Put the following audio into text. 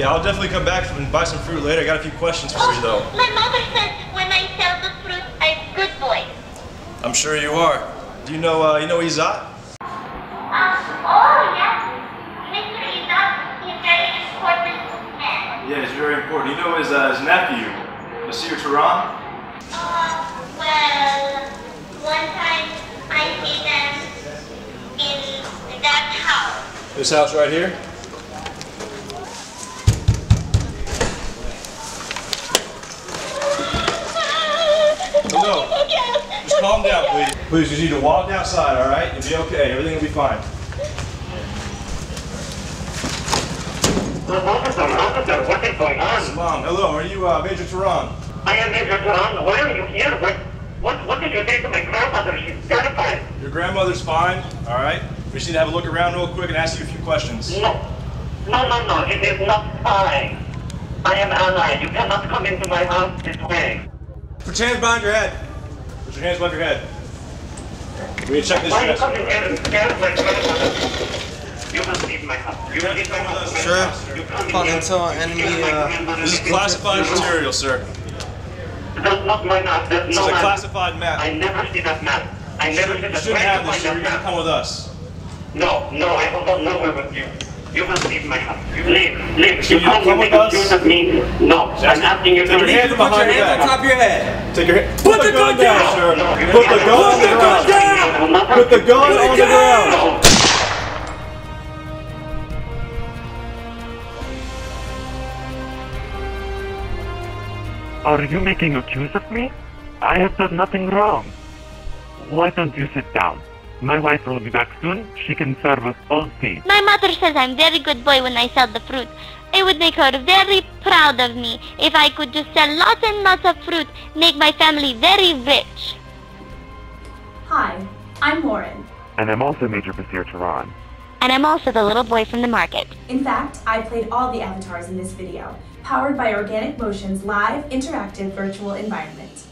Yeah, I'll definitely come back and buy some fruit later. I got a few questions for you, though. My mother says when I sell the fruit, I'm good boy. I'm sure you are. Do you know, uh, you know Izat? Uh, oh, yes. Mr. Izak is very important man. Yeah, he's very important. You know his, uh, his nephew, Monsieur Turan? Uh, well, one time I see them in that house. This house right here? Calm down, please. Please, you need to walk outside, all right? You'll be okay. Everything will be fine. Officer, officer, what is going on? Mom, hello. Are you uh, Major Turan? I am Major Turan. Why are you here? What, what, what did you say to my grandmother? She's terrified. Your grandmother's fine, all right? We just need to have a look around real quick and ask you a few questions. No, no, no, no. It is not fine. I am Anna. You cannot come into my house this way. Put your hands behind your head. Put your hands above your head. We need to check this Why are you dress. coming here and scare my grandmother? You must leave my house. You must leave my house. Sure. You come Upon here. intel, enemy, uh. This is classified material, sir. That's not my map. That's This no is a classified map. I never see that map. I never see You shouldn't have this, sir. You're gonna come with us. No, no, I will go nowhere with you. You must leave my house. You leave, leave. So you you come come with with me us? to shoot me. No, I'm asking you to Take your leave. hands behind your back. of your head. Take your hand. Put the gun down! sir. No, you Put the can't. gun on the ground. I will Put the gun hurt on you. the ground. Are you making accuse of me? I have done nothing wrong. Why don't you sit down? My wife will be back soon. She can serve us all tea. My mother says I'm very good boy when I sell the fruit. It would make her very proud of me if I could just sell lots and lots of fruit, make my family very rich. Hi, I'm Warren. And I'm also Major Vizier Turan. And I'm also the little boy from the market. In fact, I played all the avatars in this video, powered by Organic Motion's live, interactive virtual environment.